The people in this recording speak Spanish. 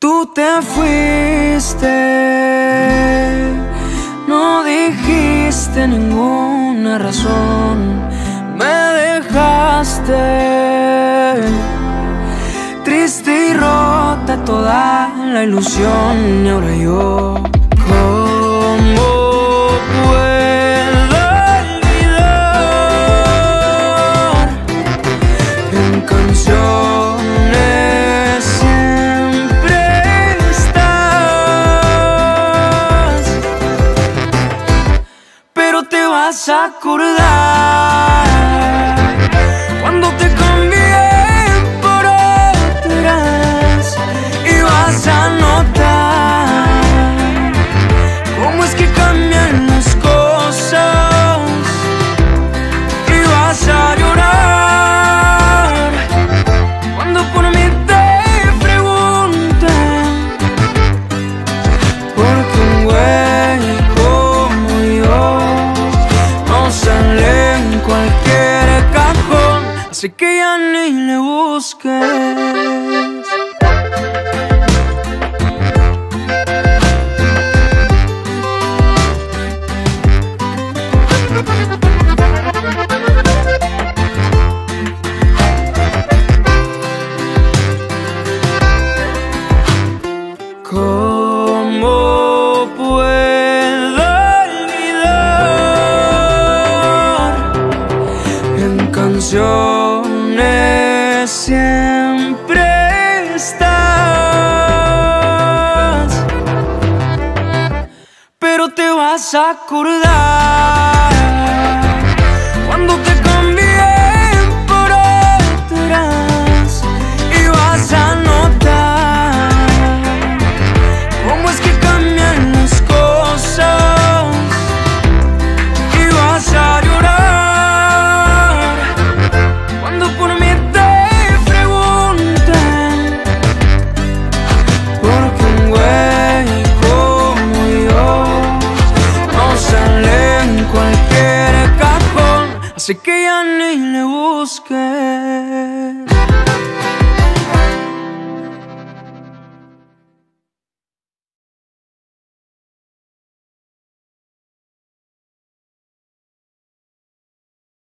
Tú te fuiste, no dijiste ninguna razón, me dejaste. Triste y rota toda la ilusión. Y ahora yo vas Así que ya ni le busques canciones siempre estás, pero te vas a acordar Así que ya ni le busques.